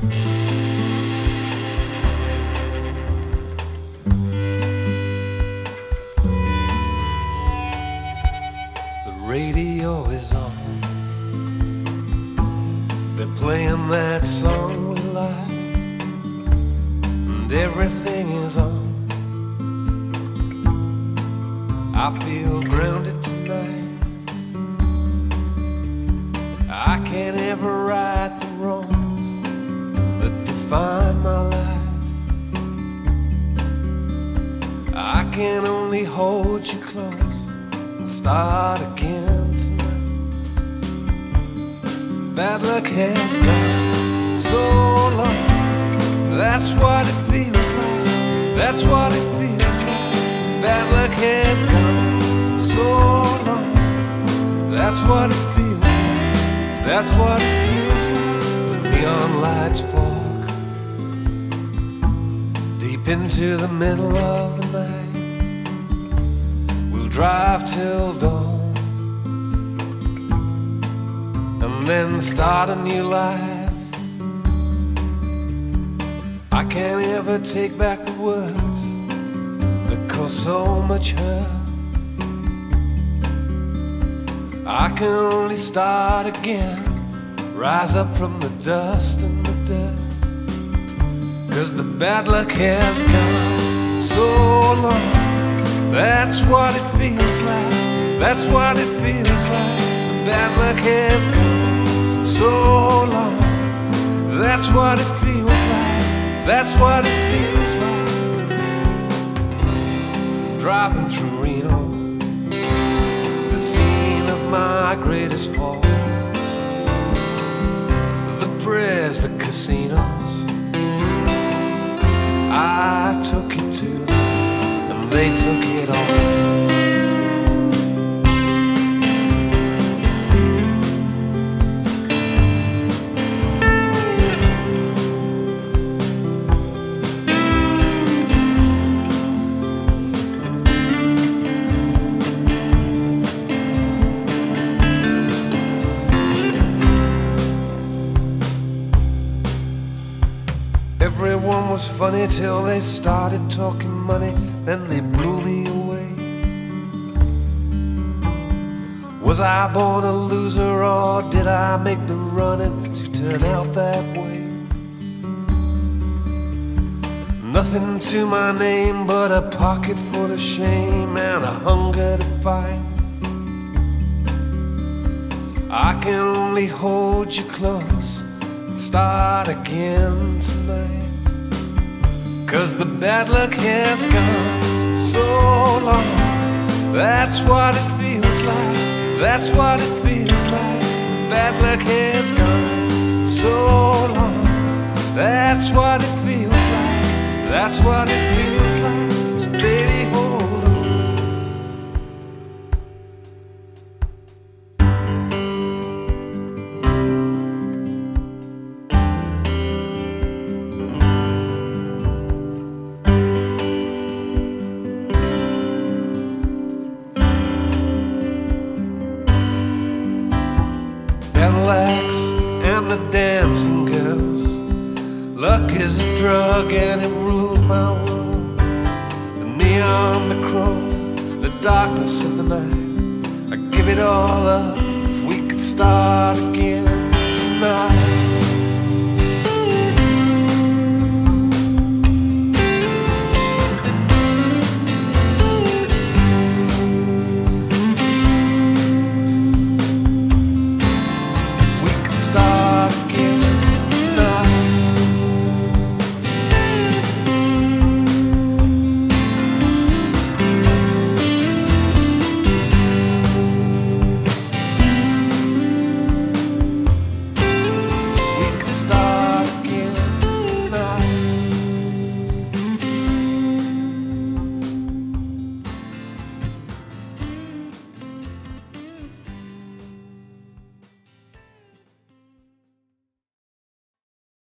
The radio is on. They're playing that song we like, and everything is on. I feel grounded tonight. I can't ever ride. Hold you close start again. Bad luck has gone so long. That's what it feels like. That's what it feels like. Bad luck has gone so long. That's what it feels like. That's what it feels like. The neon lights fog deep into the middle of the night. Drive till dawn. and then start a new life. I can't ever take back the words that cause so much hurt. I can only start again, rise up from the dust and the dirt. Cause the bad luck has come so long. That's what it feels like. That's what it feels like bad luck has gone so long. That's what it feels like. That's what it feels like. Driving through Reno, the scene of my greatest fall. The prayers, the casinos. I took it to they took it all. Was funny till they started talking money, then they blew me away. Was I born a loser or did I make the running to turn out that way? Nothing to my name but a pocket full of shame and a hunger to fight. I can only hold you close start again tonight. Cause the bad luck has gone so long. That's what it feels like. That's what it feels like. Bad luck has gone so long. That's what it feels like. That's what it feels like. Cadillacs and the dancing girls. Luck is a drug and it ruled my world. The neon, the chrome, the darkness of the night. I'd give it all up if we could start again.